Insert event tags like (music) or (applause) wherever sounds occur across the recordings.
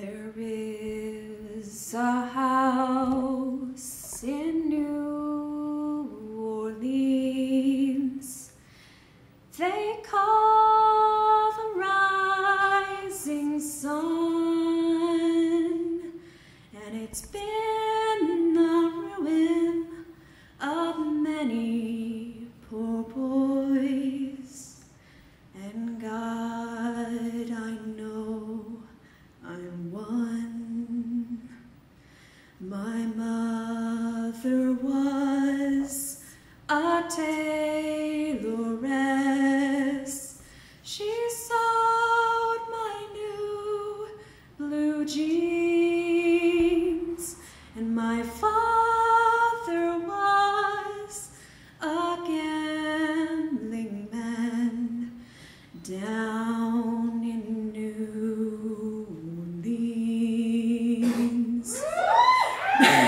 There is a house in New Orleans. They call the rising sun, and it's been was a tailoress. She sewed my new blue jeans, and my father was a gambling man down in New Orleans. (laughs)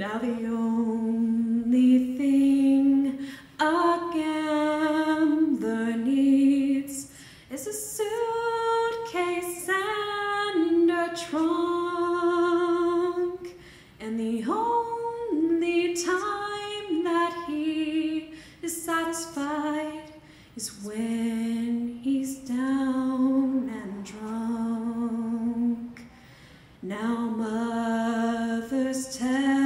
now the only thing a gambler needs is a suitcase and a trunk, and the only time that he is satisfied is when he's down and drunk. Now mothers tell,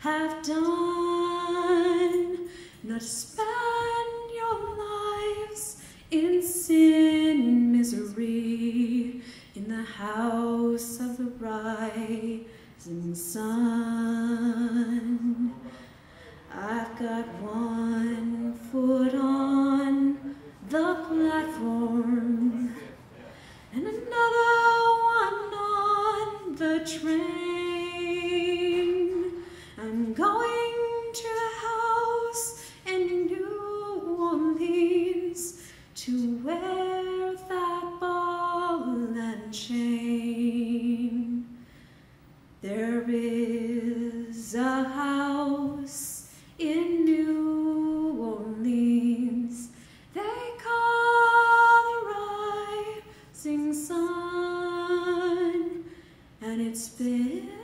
have done, not spend your lives in sin and misery in the house of the rising sun. I've got one foot on the platform and another one on the train. To wear that ball and chain. There is a house in New Orleans they call the rising sun, and it's been